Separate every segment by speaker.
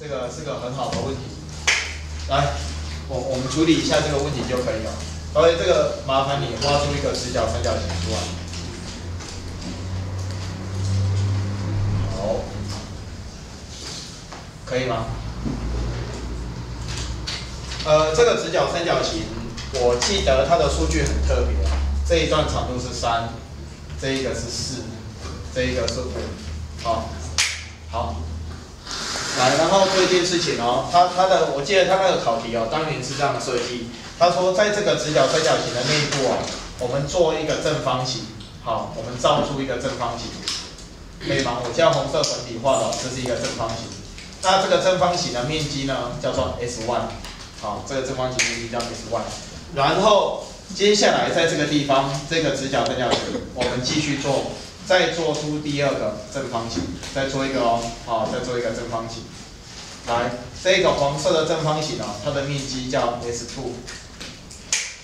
Speaker 1: 这个是个很好的问题。来，我我们处理一下这个问题就可以了。所以这个麻烦你画出一个直角三角形出来。好，可以吗？呃，这个直角三角形，我记得它的数据很特别，这一段长度是三，这一个是四，这一个是五，好，好，来，然后做一件事情哦，他他的，我记得他那个考题哦，当年是这样设计，他说在这个直角三角形的内部啊，我们做一个正方形，好，我们造出一个正方形，可以吗？我叫红色粉笔画的，这是一个正方形，那这个正方形的面积呢，叫做 S one。好，这个正方形面积叫 S one，然后接下来在这个地方，这个直角三角形，我们继续做，再做出第二个正方形，再做一个哦，好，再做一个正方形。来，这个黄色的正方形哦，它的面积叫 S two，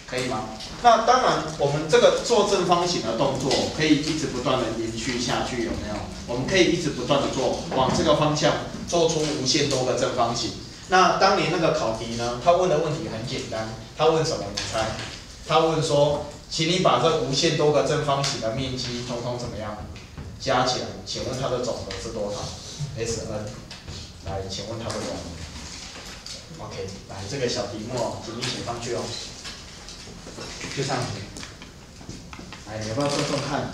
Speaker 1: 可以吗？那当然，我们这个做正方形的动作可以一直不断的延续下去，有没有？我们可以一直不断的做，往这个方向做出无限多个正方形。那当年那个考题呢？他问的问题很简单，他问什么？你猜？他问说，请你把这无限多个正方形的面积通通怎么样加起来？请问它的总和是多少？S n。来，请问它的总和？OK，来这个小题目哦，请你写上去哦，就上去。来，要不要做做看？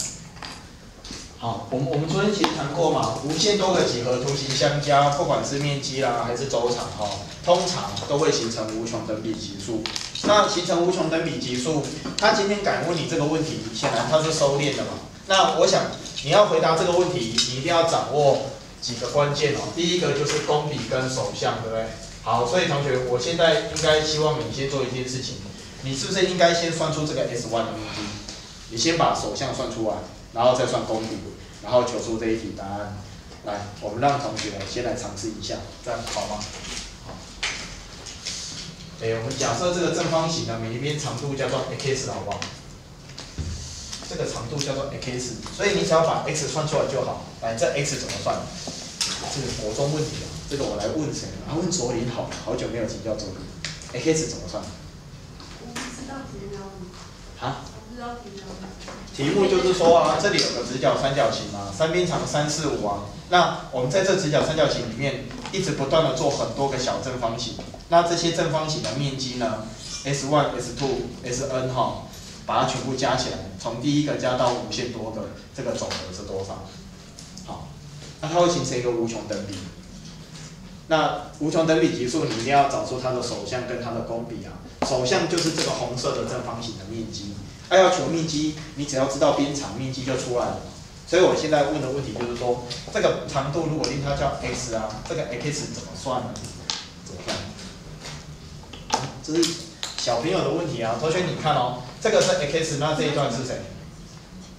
Speaker 1: 好，我们我们昨天其实谈过嘛，无限多个几何图形相加，不管是面积啦还是周长哈，通常都会形成无穷等比级数。那形成无穷等比级数，他今天敢问你这个问题，显然他是收敛的嘛。那我想你要回答这个问题，你一定要掌握几个关键哦。第一个就是公比跟首相，对不对？好，所以同学，我现在应该希望你先做一件事情，你是不是应该先算出这个 S one 的面积？你先把首相算出来。然后再算公比，然后求出这一题答案。来，我们让同学先来尝试一下，这样好吗？好。哎，我们假设这个正方形的每一边长度叫做 x，好不好？这个长度叫做 x，所以你只要把 x 算出来就好。来，这 x 怎么算？这个国中问题啊，这个我来问谁？啊，问卓林好，好久没有请教卓林。x 怎么算？
Speaker 2: 我不知道题目。
Speaker 1: 啊？
Speaker 2: 我不知道题目。
Speaker 1: 就是说啊，这里有个直角三角形嘛，三边长三四五啊。那我们在这直角三角形里面，一直不断的做很多个小正方形。那这些正方形的面积呢，S one、S two、S n 哈，把它全部加起来，从第一个加到无限多个，这个总和是多少？好，那它会形成一个无穷等比。那无穷等比级数，你一定要找出它的首项跟它的公比啊。首项就是这个红色的正方形的面积。它要求面积，你只要知道边长，面积就出来了。所以我现在问的问题就是说，这个长度如果令它叫 x 啊，这个 x 怎么算呢？怎么算？这是小朋友的问题啊。同学你看哦，这个是 x，那这一段是谁？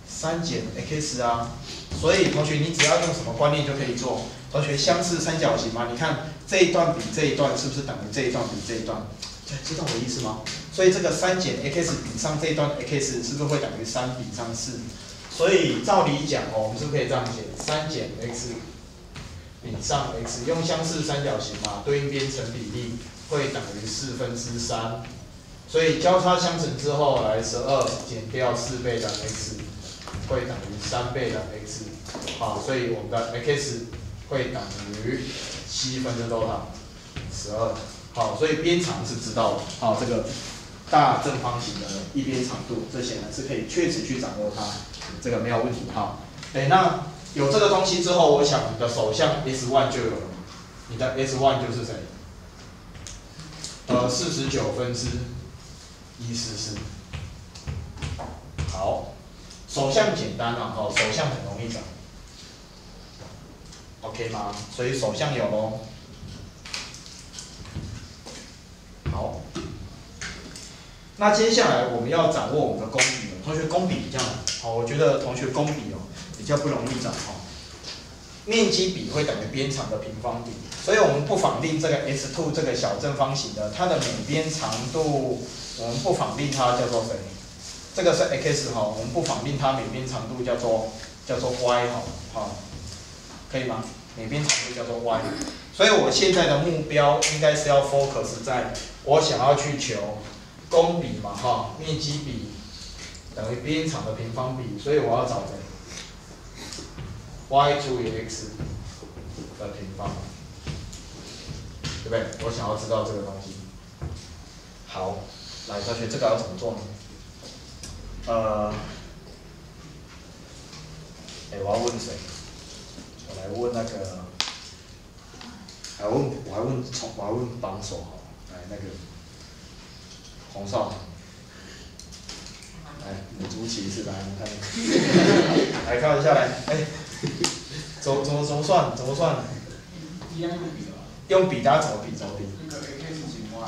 Speaker 1: 三减 x 啊。所以同学你只要用什么观念就可以做？同学相似三角形嘛，你看这一段比这一段是不是等于这一段比这一段？知道我的意思吗？所以这个三减 x 比上这一段 x 是不是会等于三比上四？所以照理讲哦，我们是不是可以这样写？三减 x 比上 x，用相似三角形嘛，对应边成比例会等于四分之三。所以交叉相乘之后来十二减掉四倍的 x，会等于三倍的 x。好，所以我们的 x 会等于七分之多少？十二。好，所以边长是知道的。好，这个大正方形的一边长度，这显然是可以确实去掌握它，这个没有问题。哈，哎，那有这个东西之后，我想你的手相 S one 就有了。你的 S one 就是谁？呃，四十九分之一四四。好，手相简单了，好，手相很容易找。OK 吗？所以手相有喽。好，那接下来我们要掌握我们的公比了。同学，公比比较。好，我觉得同学公比哦比较不容易找。哦。面积比会等于边长的平方比，所以我们不仿定这个 S two 这个小正方形的它的每边长度，我们不仿定它叫做谁？这个是 x 哈，我们不仿定它每边长度叫做叫做 y 哈，好，可以吗？每边长度叫做 y。所以我现在的目标应该是要 focus 在我想要去求公比嘛哈，面积比等于边长的平方比，所以我要找的 y 除以 x 的平方，对不对？我想要知道这个东西。好，来，同学，这个要怎么做呢？呃，哎，我要问谁？我来问那个，还问，我还问，我还问榜首好，来那个洪少，来，你主起是来，你看，来看一下来，哎，怎怎么怎么算？怎么算？
Speaker 3: 一样用笔的吧？
Speaker 1: 用笔，大家怎么比？怎么比
Speaker 3: 那个 x 减 y。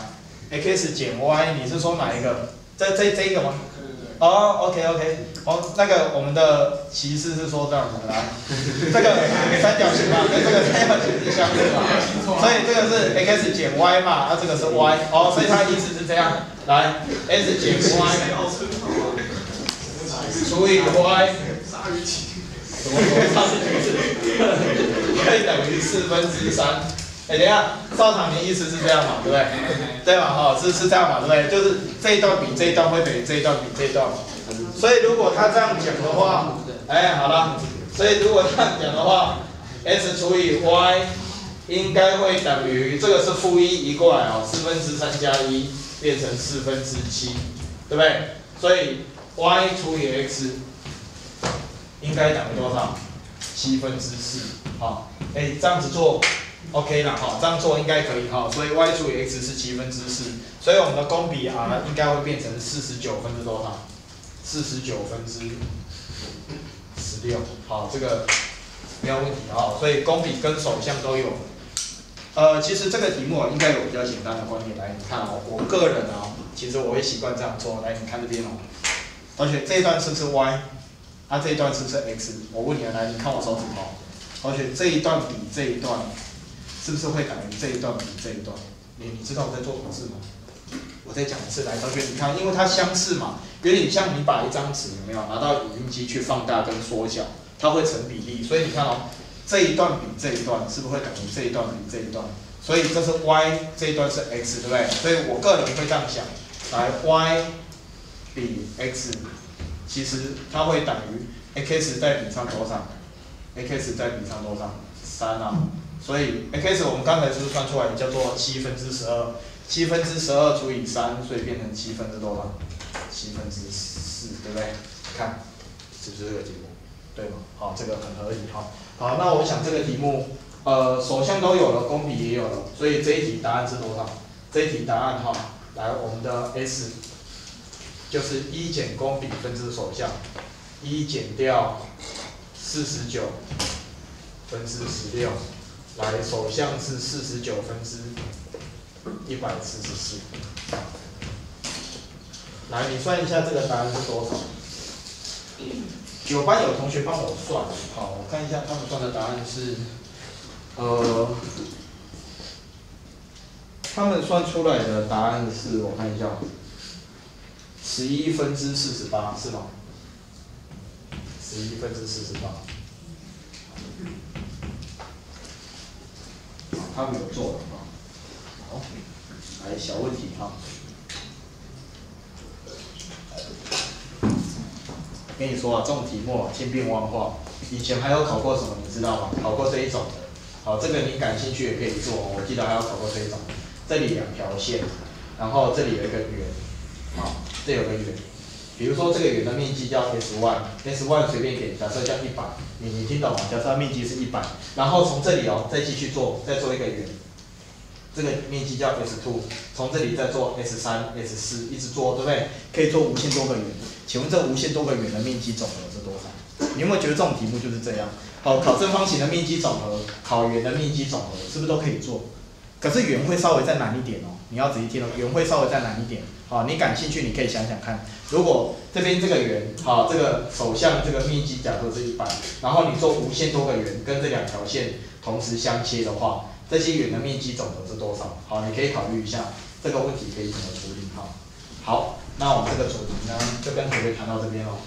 Speaker 1: ？x 减 y，你是说哪一个？这这这一个吗？
Speaker 3: 对对对。
Speaker 1: 哦，OK OK，哦，那个我们的歧视是说这样的来，这个三角形嘛，跟这个三角形是相似嘛，所以这个是 x 减 y 嘛，那这个是 y，哦，所以它意思是这样，来 x 减 y 除以 y，
Speaker 3: 鲨鱼鳍。
Speaker 1: 什么什么差是可以等于四分之三。哎，等一下，照常的意思是这样嘛，对不对？对嘛，哈、是是这样嘛，对不对？就是这一段比这一段会等于这一段比这一段嘛。所以如果他这样讲的话，哎，好了，所以如果这样讲的话，s 除以 y 应该会等于这个是负一移过来哦，四分之三加一变成四分之七，对不对？所以 y 除以 x 应该等于多少？七分之四，好，哎，这样子做 OK 了哈，这样做应该可以哈，所以 y 除以 x 是七分之四，所以我们的公比 r 应该会变成四十九分之多少？四十九分之十六，好，这个没有问题哈，所以公比跟首相都有。呃，其实这个题目应该有比较简单的观念，来，你看哦，我个人啊，其实我会习惯这样做，来，你看这边哦，同学，这一段是不是 y？啊，这一段是不是 x？我问你啊，来，你看我手指头，同学，这一段比这一段，是不是会等于这一段比这一段？你你知道我在做什么事吗？我再讲一次，来，同学，你看，因为它相似嘛，有点像你把一张纸有没有拿到影印机去放大跟缩小，它会成比例，所以你看哦，这一段比这一段，是不是会等于这一段比这一段？所以这是 y，这一段是 x，对不对？所以我个人会这样想，来，y 比 x，其实它会等于 x 再比上多少？x 再比上多少？三啊。所以 x 我们刚才是不是算出来叫做七分之十二？七分之十二除以三，所以变成七分之多少？七分之四，对不对？看，是不是这个结果？对吗？好，这个很合理哈。好，那我想这个题目，呃，首项都有了，公比也有了，所以这一题答案是多少？这一题答案哈，来我们的 S 就是一减公比分之首项，一减掉四十九分之十六，来首项是四十九分之一百四十四。来，你算一下这个答案是多少？九班有同学帮我算，好，我看一下他们算的答案是，呃，他们算出来的答案是我看一下，十一分之四十八是吗？十一分之四十八。他们有做的啊。好，来小问题哈。跟你说啊，这种题目千变万化，以前还有考过什么，你知道吗？考过这一种的。好，这个你感兴趣也可以做。我记得还有考过这一种，这里两条线，然后这里有一个圆，好，这有个圆。比如说这个圆的面积叫 S1，S1 随便给，假设叫一百，你你听懂吗？假设它面积是一百，然后从这里哦再继续做，再做一个圆，这个面积叫 s two，从这里再做 s 三、s 四，一直做，对不对？可以做无限多个圆。请问这无限多个圆的面积总和是多少？你有没有觉得这种题目就是这样？好，考正方形的面积总和，考圆的面积总和，是不是都可以做？可是圆会稍微再难一点哦，你要仔细听哦，圆会稍微再难一点。好，你感兴趣你可以想想看，如果这边这个圆，好，这个首相这个面积假设是一百，然后你做无限多个圆跟这两条线同时相切的话，这些圆的面积总和是多少？好，你可以考虑一下这个问题可以怎么处理哈。好，那我们这个主题呢，就跟同学谈到这边喽。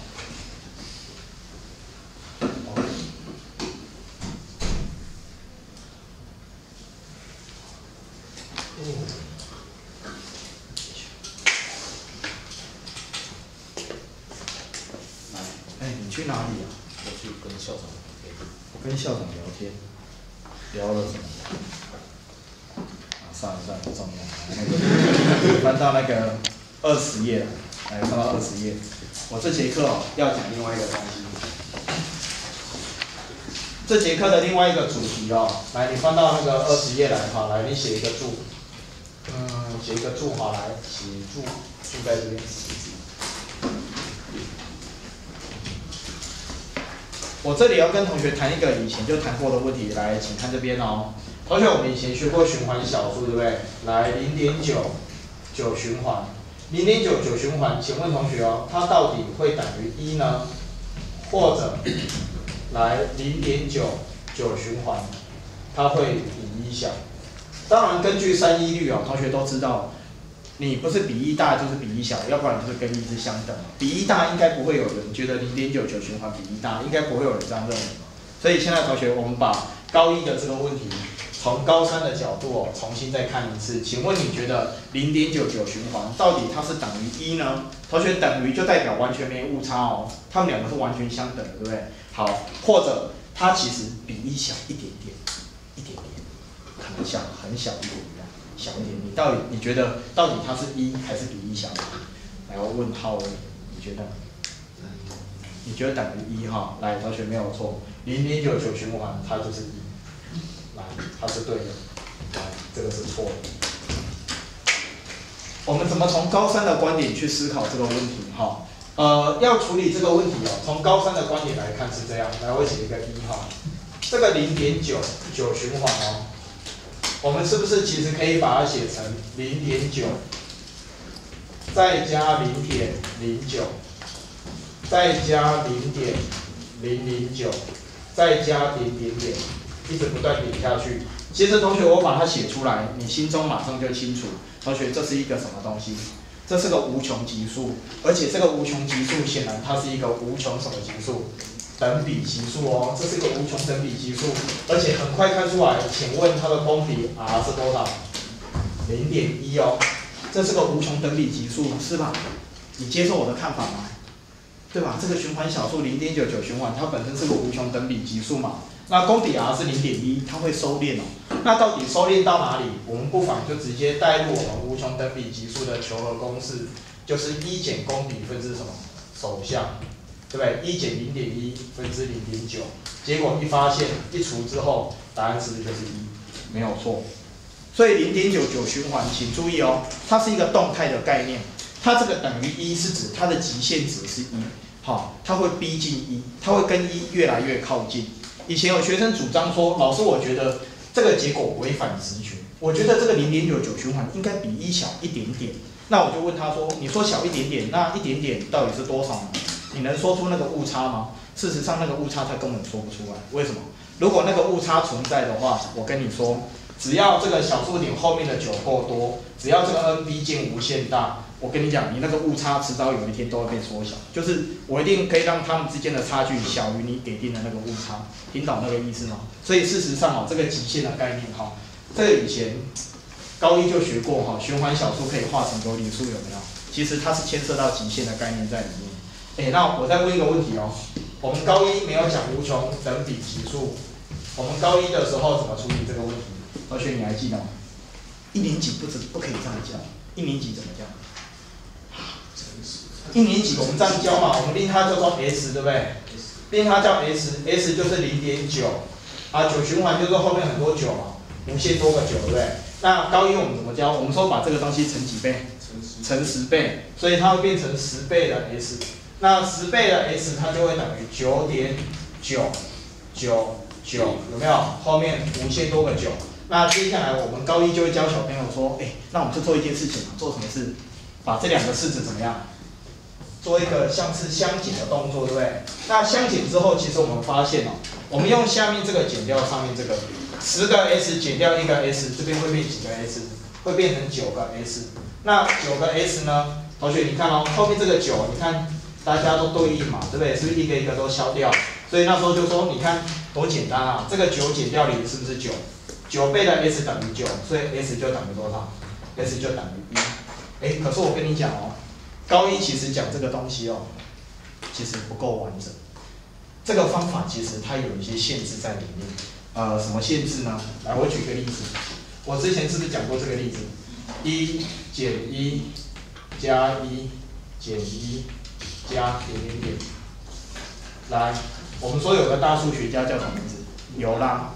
Speaker 1: 来，哎，你去哪里啊？
Speaker 4: 我去跟校长
Speaker 1: 我跟校长聊天，聊了什么？啊，算了算了，不重要。那个翻到那个二十页了，来翻到二十页。我这节课哦要讲另外一个东西。这节课的另外一个主题哦，来，你翻到那个二十页来哈，来，你写一个注，嗯，写一个注好，来，写注，注在这边。我这里要跟同学谈一个以前就谈过的问题，来，请看这边哦。同学，我们以前学过循环小数，对不对？来，零点九九循环，零点九九循环，请问同学哦，它到底会等于一呢？或者，来零点九九循环，它会比一小？当然，根据三一律哦，同学都知道，你不是比一大就是比一小，要不然就是跟一是相等。比一大应该不会有人觉得零点九九循环比一大，应该不会有人这样认为。所以现在同学，我们把高一的这个问题，从高三的角度哦，重新再看一次。请问你觉得零点九九循环到底它是等于一呢？同学，等于就代表完全没误差哦，它们两个是完全相等的，对不对？好，或者它其实比一小一点点，一点点，可能小很小一点小一点。你到底你觉得到底它是一还是比一小？来，我问浩威，你觉得？你觉得等于一哈？来，同学没有错，零点九九循环它就是一，来，它是对的，来，这个是错的。我们怎么从高三的观点去思考这个问题哈？呃，要处理这个问题哦，从高三的观点来看是这样，来，我写一个一哈，这个零点九九循环哦，我们是不是其实可以把它写成零点九，再加零点零九？再加零点零零九，再加点点点，一直不断点下去。其实同学，我把它写出来，你心中马上就清楚。同学，这是一个什么东西？这是个无穷级数，而且这个无穷级数显然它是一个无穷什么级数？等比级数哦，这是一个无穷等比级数，而且很快看出来。请问它的公比 r 是多少？零点一哦，这是个无穷等比级数，是吧？你接受我的看法吗？对吧？这个循环小数零点九九循环，它本身是个无穷等比级数嘛。那公比 r 是零点一，它会收敛哦。那到底收敛到哪里？我们不妨就直接代入我们无穷等比级数的求和公式，就是一减公比分之什么首项，对不对？一减零点一分之零点九，结果一发现一除之后，答案是不是就是一？没有错。所以零点九九循环，请注意哦，它是一个动态的概念。它这个等于一是指它的极限值是一，好，它会逼近一，它会跟一越来越靠近。以前有学生主张说，老师，我觉得这个结果违反直觉，我觉得这个零点九九循环应该比一小一点点。那我就问他说，你说小一点点，那一点点到底是多少呢？你能说出那个误差吗？事实上，那个误差他根本说不出来。为什么？如果那个误差存在的话，我跟你说，只要这个小数点后面的九够多，只要这个 n 逼近无限大。我跟你讲，你那个误差迟早有一天都会被缩小，就是我一定可以让他们之间的差距小于你给定的那个误差，听懂那个意思吗？所以事实上哦，这个极限的概念哈，这个以前高一就学过哈，循环小数可以化成有理数有没有？其实它是牵涉到极限的概念在里面。哎，那我再问一个问题哦，我们高一没有讲无穷等比级数，我们高一的时候怎么处理这个问题？同学你还记得吗？一年级不止不可以这样教，一年级怎么教？一年级我们这样教嘛，我们令它叫做 S，对不对？令它叫 S，S 就是零点九，啊，九循环就是后面很多九嘛，无限多个九，对不对？那高一我们怎么教？我们说把这个东西乘几倍？乘十倍，所以它会变成十倍的 S。那十倍的 S 它就会等于九点九九九，有没有？后面无限多个九。那接下来我们高一就会教小朋友说，哎，那我们就做一件事情，做什么事？把这两个式子怎么样？做一个像是相减的动作，对不对？那相减之后，其实我们发现哦，我们用下面这个减掉上面这个，十个 s 减掉一个 s，这边会变几个 s？会变成九个 s。那九个 s 呢？同学你看哦，后面这个九，你看大家都对应嘛，对不对？是不是一个一个都消掉？所以那时候就说，你看多简单啊，这个九减掉零是不是九？九倍的 s 等于九，所以 s 就等于多少？s 就等于一。哎，可是我跟你讲哦，高一其实讲这个东西哦，其实不够完整。这个方法其实它有一些限制在里面。呃，什么限制呢？来，我举个例子。我之前是不是讲过这个例子？一减一加一减一加点点点。来，我们说有个大数学家叫什么名字？尤拉。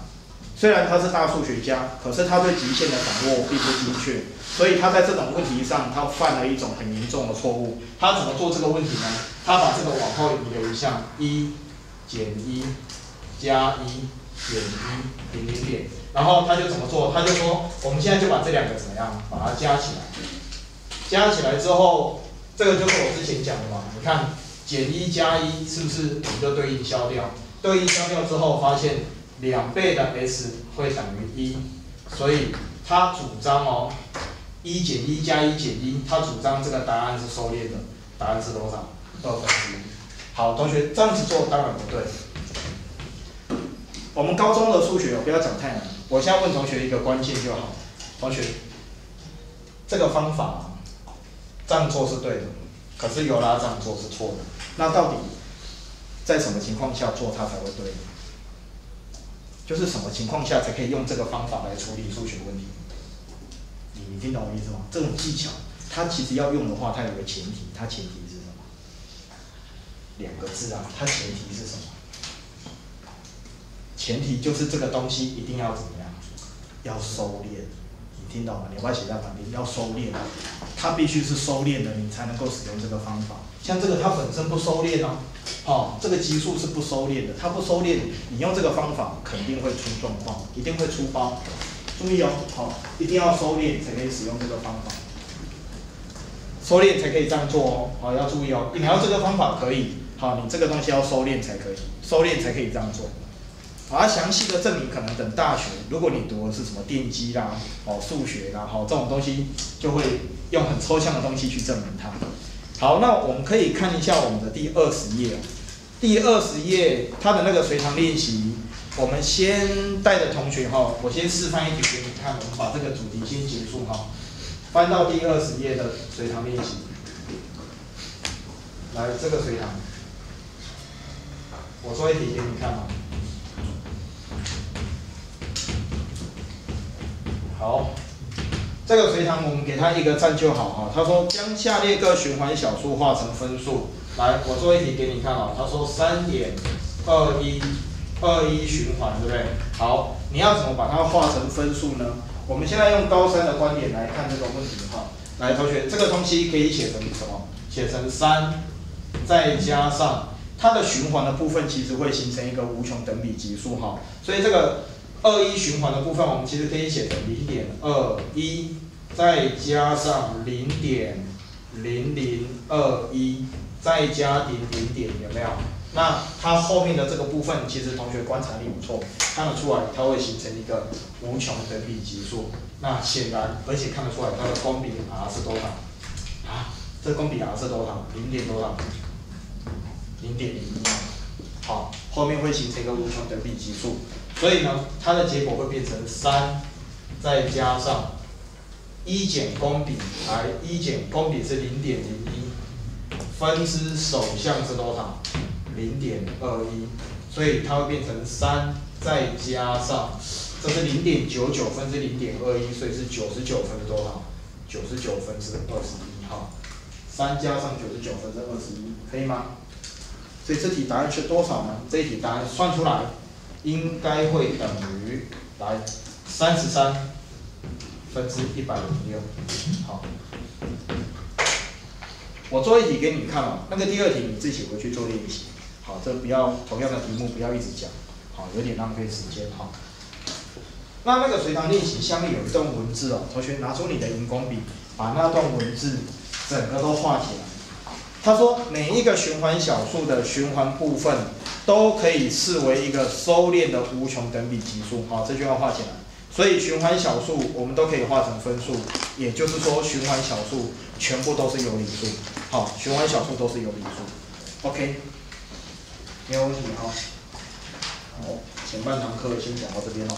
Speaker 1: 虽然他是大数学家，可是他对极限的掌握并不精确，所以他在这种问题上，他犯了一种很严重的错误。他怎么做这个问题呢？他把这个往后移了一项，一减一加一减一点点点，然后他就怎么做？他就说，我们现在就把这两个怎么样，把它加起来。加起来之后，这个就是我之前讲的嘛。你看，减一加一是不是我们就对应消掉？对应消掉之后，发现。两倍的 s 会等于一，所以他主张哦，一减一加一减一，他主张这个答案是收敛的，答案是多少？二分之一。好，同学这样子做当然不对。我们高中的数学不要讲太难，我现在问同学一个关键就好，同学，这个方法这样做是对的，可是有拉这样做是错的，那到底在什么情况下做它才会对？就是什么情况下才可以用这个方法来处理数学问题？你听懂我意思吗？这种技巧，它其实要用的话，它有个前提，它前提是什么？两个字啊，它前提是什么？前提就是这个东西一定要怎么样？要收敛。听懂吗？你要写在旁边，要收敛。它必须是收敛的，你才能够使用这个方法。像这个它本身不收敛哦，好，这个激素是不收敛的，它不收敛，你用这个方法肯定会出状况，一定会出包。注意哦，好，一定要收敛才可以使用这个方法，收敛才可以这样做哦，好，要注意哦，你要这个方法可以，好，你这个东西要收敛才可以，收敛才可以这样做。好，详细的证明可能等大学，如果你读的是什么电机啦，哦，数学啦，好，这种东西就会用很抽象的东西去证明它。好，那我们可以看一下我们的第二十页。第二十页它的那个随堂练习，我们先带着同学哈，我先示范一题给你看。我们把这个主题先结束哈，翻到第二十页的随堂练习。来，这个随堂，我做一题给你看嘛。好。这个随堂我们给他一个赞就好哈。他说将下列各循环小数化成分数。来，我做一题给你看啊。他说三点二一二一循环，对不对？好，你要怎么把它化成分数呢？我们现在用高三的观点来看这个问题哈。来，同学，这个东西可以写成什么？写成三，再加上它的循环的部分，其实会形成一个无穷等比级数哈。所以这个。二一循环的部分，我们其实可以写成零点二一，再加上零点零零二一，再加点点点，有没有？那它后面的这个部分，其实同学观察力不错，看得出来它会形成一个无穷等比级数。那显然，而且看得出来它的公比 r 是多少？啊，这公比 r 是多少？零点多少？零点零一。好，后面会形成一个无穷等比级数。所以呢，它的结果会变成三，再加上一减公比，来一减公比是零点零一，分之首项是多少？零点二一，所以它会变成三，再加上这是零点九九分之零点二一，所以是九十九分之多少？九十九分之二十一哈，三加上九十九分之二十一，可以吗？所以这题答案是多少呢？这一题答案算出来。应该会等于来三十三分之一百零六，好，我做一题给你看嘛，那个第二题你自己回去做练习，好，这不要同样的题目不要一直讲，好，有点浪费时间哈。那那个随堂练习下面有一段文字哦，同学拿出你的荧光笔，把那段文字整个都画起来。他说每一个循环小数的循环部分。都可以视为一个收敛的无穷等比级数，好，这句话画起来。所以循环小数我们都可以化成分数，也就是说循环小数全部都是有理数，好，循环小数都是有理数，OK，没有问题哈。好，前半堂课先讲到这边喽。